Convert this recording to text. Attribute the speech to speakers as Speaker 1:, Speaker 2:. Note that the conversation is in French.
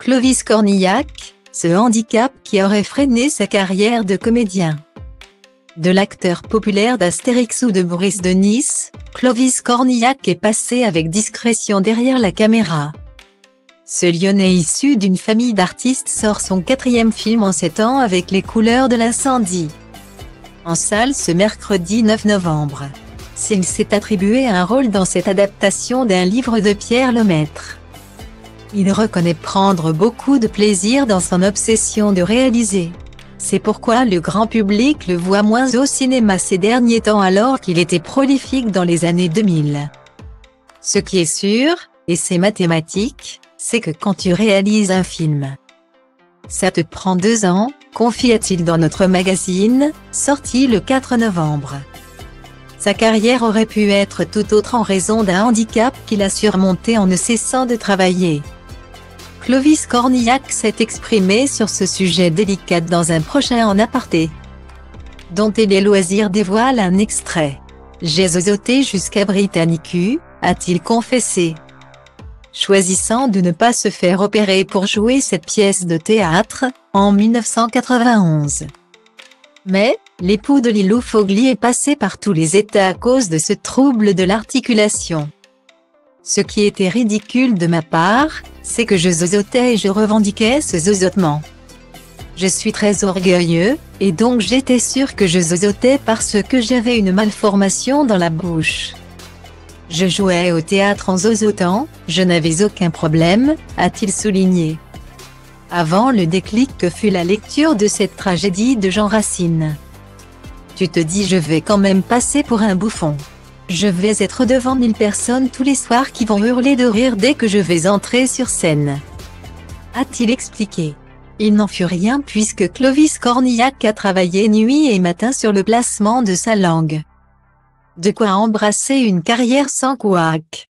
Speaker 1: Clovis Cornillac, ce handicap qui aurait freiné sa carrière de comédien. De l'acteur populaire d'Astérix ou de Boris de Nice, Clovis Cornillac est passé avec discrétion derrière la caméra. Ce Lyonnais issu d'une famille d'artistes sort son quatrième film en sept ans avec les couleurs de l'incendie. En salle ce mercredi 9 novembre. S'il s'est attribué un rôle dans cette adaptation d'un livre de Pierre Lemaître. Il reconnaît prendre beaucoup de plaisir dans son obsession de réaliser. C'est pourquoi le grand public le voit moins au cinéma ces derniers temps alors qu'il était prolifique dans les années 2000. Ce qui est sûr, et c'est mathématique, c'est que quand tu réalises un film, ça te prend deux ans, confia-t-il dans notre magazine, sorti le 4 novembre. Sa carrière aurait pu être tout autre en raison d'un handicap qu'il a surmonté en ne cessant de travailler. Clovis Cornillac s'est exprimé sur ce sujet délicat dans un prochain en aparté, dont les loisirs dévoile un extrait. J'ai zozoté jusqu'à Britannicu, a-t-il confessé. Choisissant de ne pas se faire opérer pour jouer cette pièce de théâtre, en 1991. Mais, l'époux de Lilou Fogli est passé par tous les états à cause de ce trouble de l'articulation. Ce qui était ridicule de ma part, c'est que je zozotais et je revendiquais ce zozotement. Je suis très orgueilleux, et donc j'étais sûr que je zozotais parce que j'avais une malformation dans la bouche. Je jouais au théâtre en zozotant, je n'avais aucun problème, a-t-il souligné. Avant le déclic que fut la lecture de cette tragédie de Jean Racine. Tu te dis je vais quand même passer pour un bouffon. Je vais être devant mille personnes tous les soirs qui vont hurler de rire dès que je vais entrer sur scène. A-t-il expliqué. Il n'en fut rien puisque Clovis Cornillac a travaillé nuit et matin sur le placement de sa langue. De quoi embrasser une carrière sans couac.